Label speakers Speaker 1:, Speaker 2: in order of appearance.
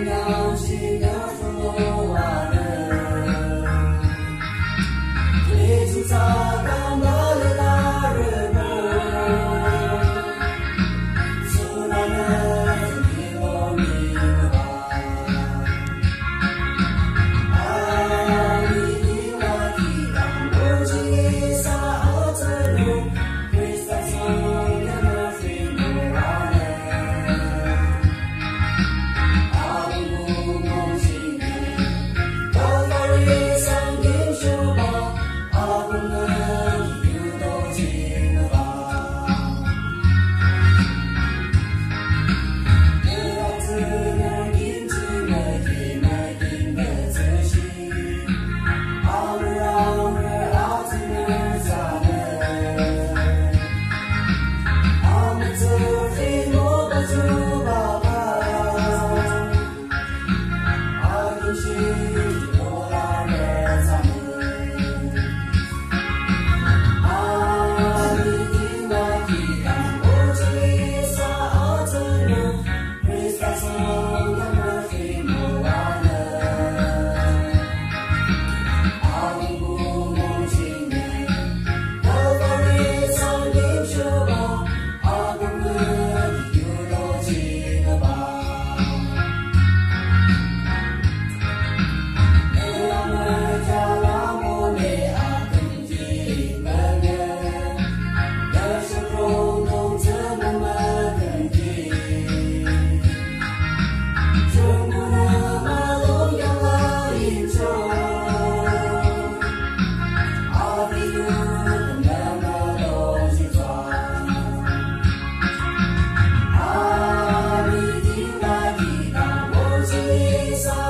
Speaker 1: olhar de 수가 아니지. praise